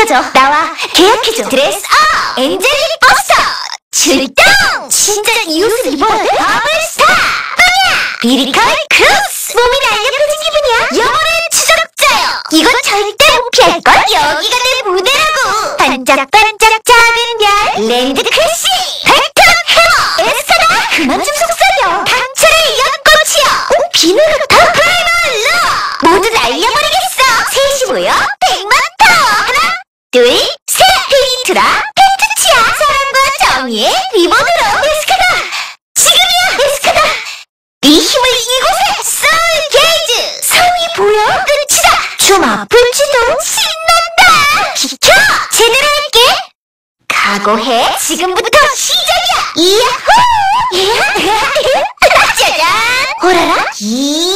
맡겨줘. 나와 계약해줘. 드레스 업! 엔젤릭 버스터! 출동! 진짜 이 옷을 입어야 돼? 더블스타! 빵야! 비리컬 크루스! 몸이 날렵해진 기분이야. 영혼의 추적자요! 이건 절대 못 피할걸? 여기가 내 무대라고! 반짝반짝 작은 별! 랜드 크래시! 백탑 해머! 에스카다! 그만 좀 속삭여! 강철의 연꽃이여! 오, 비늘 같아! 프라이머 러! 모두 날려버리겠어! 셋이 모여 둘, 셋! 페인트라 펜트치야! 사랑과 정의의 리본으로 에스카다! 지금이야 에스카다! 네 힘을 이곳에 쏠 게이즈! 성이 보여? 끝이다! 좀 아플지도 신난다! 비켜! 제대로 할게! 각오해! 지금부터 시작이야! 이야호! 짜잔! 오라라! 이